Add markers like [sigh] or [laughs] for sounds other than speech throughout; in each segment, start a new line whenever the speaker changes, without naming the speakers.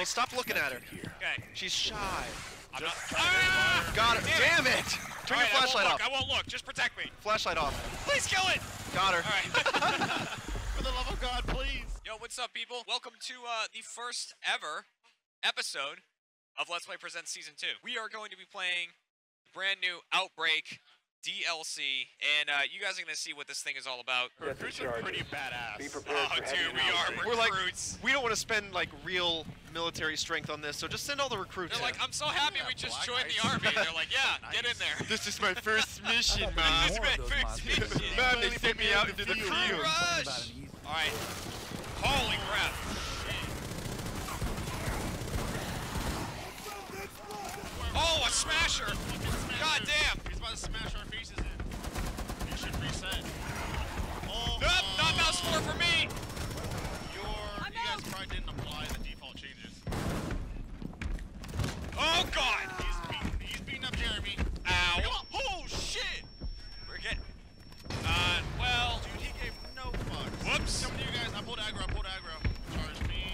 Well, stop looking at her.
Okay.
She's shy.
I'm not. Ah!
Got her.
Damn
Damn it! Turn
All
your flashlight
I
off.
I won't look. Just protect me.
Flashlight off.
Please kill it.
Got her.
All right. [laughs]
For the love of God, please.
Yo, what's up, people? Welcome to uh, the first ever episode of Let's Play Presents Season 2. We are going to be playing the brand new Outbreak DLC, and uh, you guys are going to see what this thing is all about.
Recruits are pretty badass.
Be prepared
Oh,
for
dude, we are
announcement.
We're like-
recruits.
We don't want to spend like real military strength on this, so just send all the recruits.
They're
in.
like, I'm so happy we just
black
joined the
ice.
army. They're like, yeah, [laughs] get in there.
this is my first [laughs] mission, man.
This
man.
is my first mission.
Man, they sent me out into the
field.
field.
Rush! Alright. Holy crap. Oh, a smasher! God damn!
He's about to smash our faces in. Reset. Oh,
Nope, not mouse 4 for me!
Your, you guys probably didn't apply the default changes.
Oh god!
He's beating, he's beating up Jeremy.
Ow.
Oh, shit!
We're getting... Uh, well...
Dude, he gave no fucks.
Whoops.
Coming to you guys. I pulled aggro. I pulled aggro. Charge me.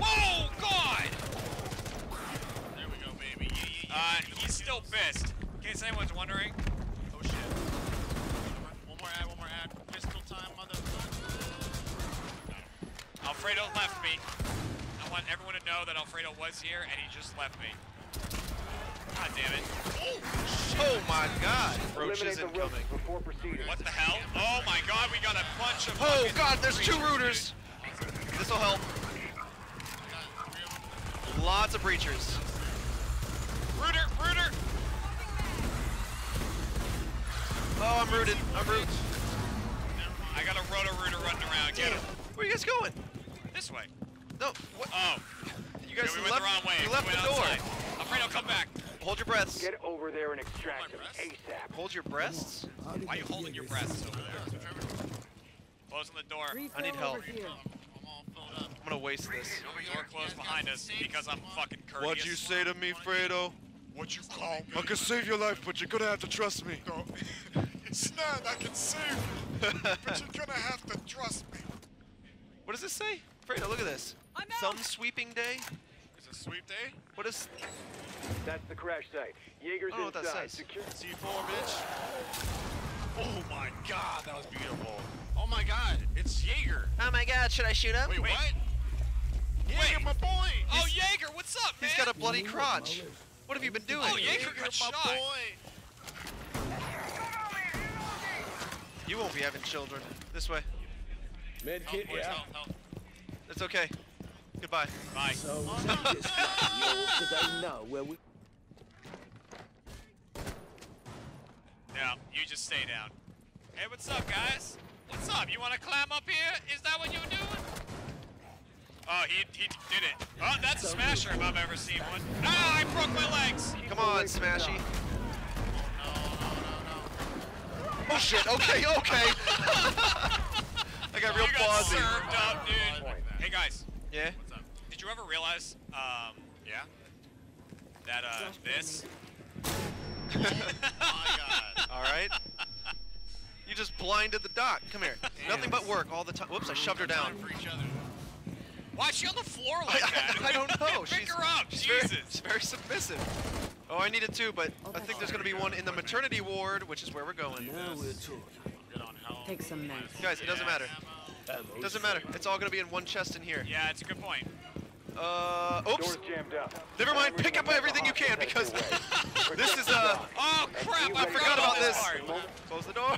Whoa, god!
There we go, baby. Yeah, yeah, yeah.
Uh, he's still pissed. In case anyone's wondering. Alfredo left me. I want everyone to know that Alfredo was here and he just left me. God damn it.
Oh, oh my God! Roaches
Eliminate the
incoming.
before proceeding.
What the hell? Oh my god, we got a bunch of
Oh God! There's two rooters. This will help. Lots of breachers.
Rooter, rooter!
Oh, I'm rooted. I'm rooted.
I got a roto rooter running around. Get him.
Where are you guys going?
This way.
No. What?
Oh.
You guys
yeah, we went the wrong way.
You left
went
the door.
outside. Alfredo, come back.
Hold your breaths.
Get over there and extract them
breasts?
ASAP.
Hold your breasts.
Why are you holding your breasts over there? Closing the door.
I need help.
I'm all filled up.
I'm gonna waste this.
Door closed behind us because I'm fucking courteous.
What'd you say to me, Fredo?
What you call me?
I can save your life, but you're gonna have to trust me. [laughs]
It's not, I can save you, but you're gonna have to trust me.
What does this say? Fredo, look at this. Thumb sweeping day?
It's a sweep day?
What is...
That's the crash site. Jaeger's
I don't know what that
inside.
says.
Secure.
C4, bitch. Oh my god, that was beautiful. Oh my god, it's Jaeger.
Oh my god, should I shoot him?
Wait,
Wait.
what? Jaeger,
Wait.
my boy.
Oh, Jaeger, what's up, man?
He's got a bloody crotch. What have you been oh, doing?
Oh, Jaeger got
my
shot.
boy.
You won't be having children. This way.
Med
Help, boys, help, help.
It's okay. Goodbye.
Bye.
So, [laughs] [laughs] I know where we.
No, you just stay down. Hey, what's up, guys? What's up? You want to climb up here? Is that what you're doing? Oh, he, he did it. Oh, that's a smasher if I've ever seen one. Ah, I broke my legs.
Come on, Smashy. Oh shit, okay, okay. [laughs] I got real
you got
ballsy.
served up, dude. Hey, guys.
Yeah?
What's up?
Did you ever realize, um,
Yeah?
that, uh, this? [laughs]
Oh my god.
Alright. You just blinded the doc. Come here. [laughs] Nothing but work all the time. Whoops, I shoved her down.
For each other.
Why is she on the floor
I,
like that?
I, I don't know. [laughs]
Pick
she's,
her up,
she's
Jesus.
Very, she's very submissive. Oh, I needed two, but I think there's gonna be one in the maternity ward, which is where we're going.
Now we're talking.
Good on health.
Take some meds.
Guys, it doesn't matter.
Ammo.
Doesn't matter. It's all gonna be in one chest in here.
Yeah, it's a good point.
Uh, oops.
Doors jammed up.
Never mind. Pick up everything you can because [laughs] this is uh. [laughs]
Oh, crap, I
I forgot about this. Close the door.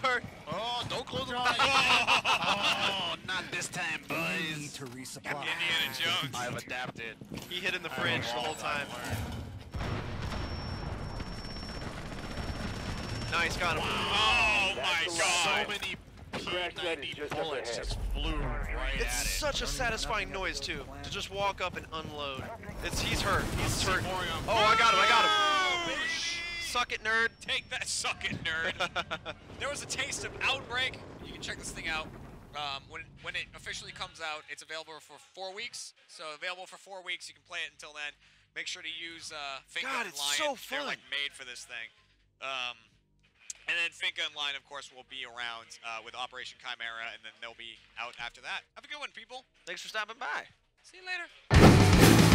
Oh, don't close the door. [laughs] oh, not this time, boys.
to resupply.
Indiana Jones.
I've adapted.
He hid in the fridge the whole time. Nice, got him.
Oh my god.
So many
Crash site is
P90
just up
bullets
ahead.
just flew right
It's
at it.
such a satisfying noise too, to just walk up and unload. It's he's hurt. He's hurt. Oh, I got him. I got him. Suck it, nerd.
Take that, suck it, nerd. [laughs] there was a taste of Outbreak. You can check this thing out. Um, when, when it officially comes out, it's available for four weeks. So available for four weeks. You can play it until then. Make sure to use uh, Finka
God,
and
it's
Lion.
so
They're like made for this thing. Um, and then Finka and Lion, of course, will be around uh, with Operation Chimera, and then they'll be out after that. Have a good one, people.
Thanks for stopping by.
See you later.